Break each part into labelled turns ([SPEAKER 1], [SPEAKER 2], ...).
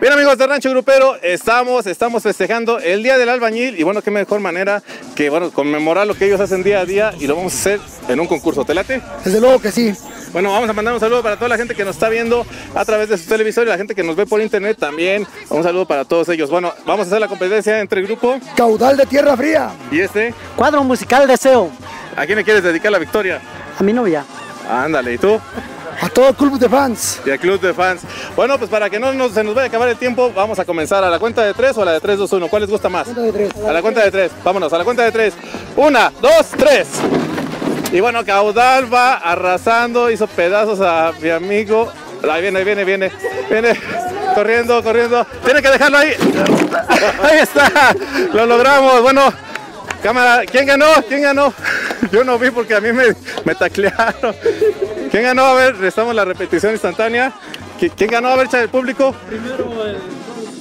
[SPEAKER 1] Bien amigos de Rancho Grupero, estamos, estamos festejando el Día del Albañil y bueno, qué mejor manera que bueno, conmemorar lo que ellos hacen día a día y lo vamos a hacer en un concurso. ¿Te late?
[SPEAKER 2] Desde luego que sí.
[SPEAKER 1] Bueno, vamos a mandar un saludo para toda la gente que nos está viendo a través de su televisor y la gente que nos ve por internet también. Un saludo para todos ellos. Bueno, vamos a hacer la competencia entre el grupo
[SPEAKER 2] Caudal de Tierra Fría.
[SPEAKER 1] y este.
[SPEAKER 3] Cuadro musical Deseo.
[SPEAKER 1] ¿A quién le quieres dedicar la victoria?
[SPEAKER 3] A mi novia.
[SPEAKER 1] Ándale, ¿y tú?
[SPEAKER 2] A todo club de fans.
[SPEAKER 1] Y al club de fans. Bueno, pues para que no nos- se nos vaya a acabar el tiempo, vamos a comenzar a la cuenta de tres o a la de 3, 2, 1. ¿Cuál les gusta más?
[SPEAKER 2] Cuenta de tres.
[SPEAKER 1] A la cuenta de tres. Vámonos, a la cuenta de tres. Una, dos, tres. Y bueno, Caudal va arrasando, hizo pedazos a mi amigo. Ahí viene, viene, viene, viene. Corriendo, corriendo. Tiene que dejarlo ahí. Ahí está. Lo logramos. Bueno, cámara. ¿Quién ganó? ¿Quién ganó? Yo no vi porque a mí me, me taclearon. ¿Quién ganó? A ver, restamos la repetición instantánea. ¿Qui- ¿Quién ganó? A ver, el público.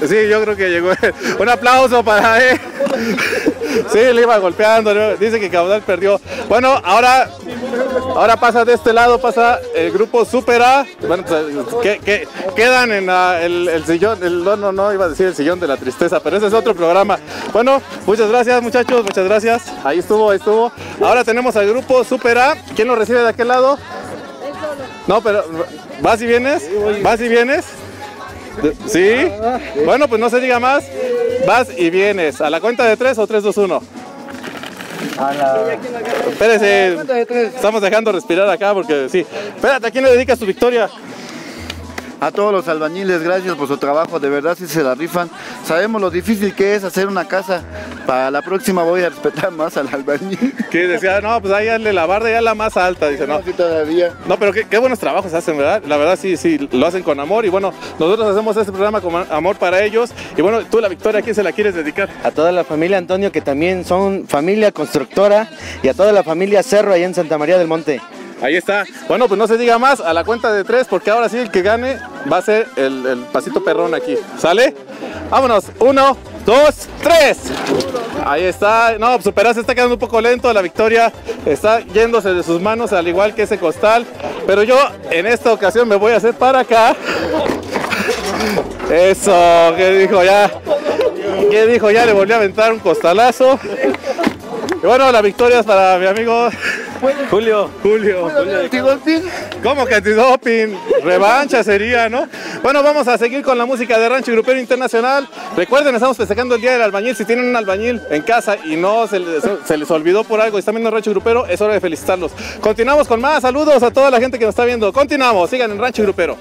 [SPEAKER 1] Sí, yo creo que llegó. Un aplauso para él. Sí, le iba golpeando. Dice que Caudal perdió. Bueno, ahora, Ahora pasa de este lado, pasa el grupo Super A. Bueno, pues, que, que, quedan en el, sillón, el, no, no, no, iba a decir el sillón de la tristeza, pero ese es otro programa. Bueno, muchas gracias muchachos, muchas gracias. Ahí estuvo, ahí estuvo. Ahora tenemos al grupo Super A. ¿Quién lo recibe de aquel lado? No, pero ¿vas y vienes? ¿Vas y vienes? ¿Sí? Bueno, pues no se diga más. Vas y vienes. A la cuenta de 3 o 3, 2, 1. A. Espérese, estamos dejando respirar acá porque sí. Espérate, ¿a quién le dedicas tu victoria?
[SPEAKER 4] A todos los albañiles, gracias por su trabajo, de verdad si se la rifan. Sabemos lo difícil que es hacer una casa. Para la próxima voy a respetar más al albañil.
[SPEAKER 1] Que decía, no, pues ahí hazle la barda ya la más alta. Dice, no.
[SPEAKER 4] No, sí, todavía.
[SPEAKER 1] No, pero qué, qué buenos trabajos hacen, ¿verdad? La verdad sí, sí, lo hacen con amor. Y bueno, nosotros hacemos este programa con amor para ellos. Y bueno, tú la victoria, ¿a quién se la quieres dedicar?
[SPEAKER 5] a toda la familia Antonio, que también son familia constructora, y a toda la familia Cerro, allá en Santa María del Monte.
[SPEAKER 1] Ahí está. Bueno, pues no se diga más a la cuenta de tres, porque ahora sí el que gane va a ser el, el pasito perrón aquí. ¿Sale? Vámonos. Uno, dos, tres. Ahí está. No, Supera se está quedando un poco lento. La victoria está yéndose de sus manos, al igual que ese costal. Pero yo en esta ocasión me voy a hacer para acá. Eso, ¿qué dijo ya? ¿Qué dijo ya? Le volví a aventar un costalazo. Y bueno, la victoria es para mi amigo Julio. Julio. ¿Cómo que antidoping? Revancha sería, ¿no? Bueno, vamos a seguir con la música de Rancho Grupero Internacional. Recuerden, estamos festejando el Día del Albañil. Si tienen un albañil en casa y no se les, se les olvidó por algo y están viendo Rancho Grupero, es hora de felicitarlos. Continuamos con más. Saludos a toda la gente que nos está viendo. Continuamos. Sigan en Rancho Grupero.